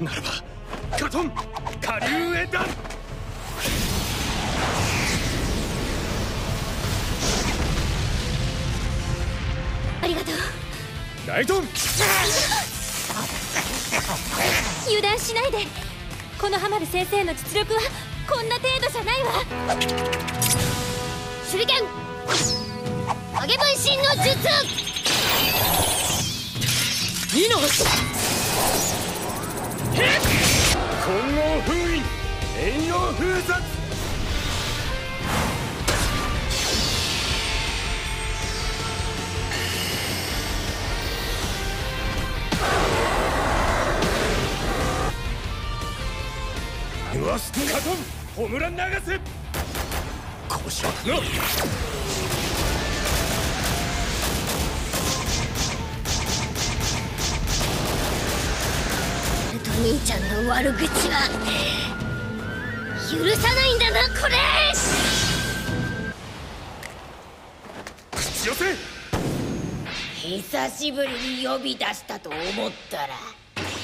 ならばカトン下流へだ。ありがとう。ライトン。油断しないで。このハマル先生の実力はこんな程度じゃないわ。手裏剣。影分身の術。ミノ封殺わすカトンホムラン流せこしゃくなお兄ちゃんの悪口は許さないんだなこれ！口寄せ！久しぶりに呼び出したと思ったら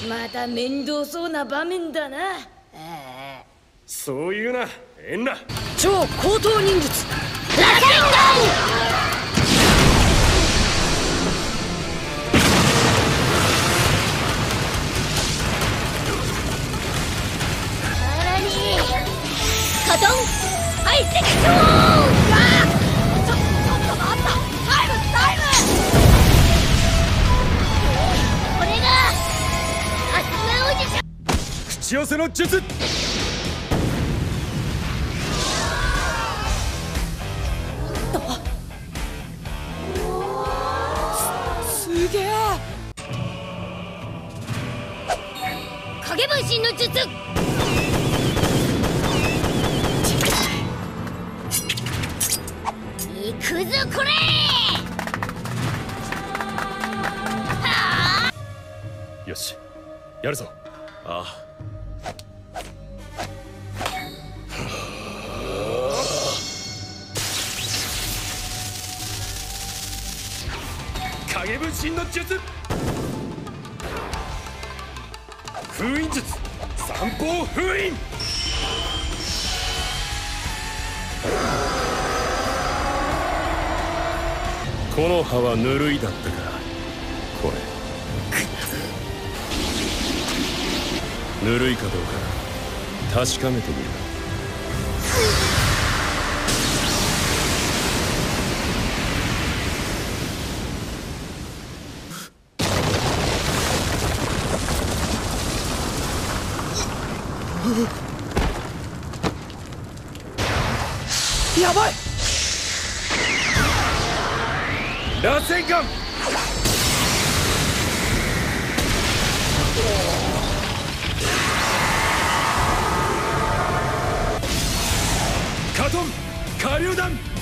また面倒そうな場面だな。ああそういうなえんな超高等忍術。螺旋さと待ったタイムタイムこれがさすがおじさん口寄せの術。すげえ。影分身の術くぞこれ。よしやるぞ。ああ。影分身の術。封印術。三方封印この葉はぬるいだったかこれ。ぬるいかどうか確かめてみる。やばい！螺旋艦カトン下流弾。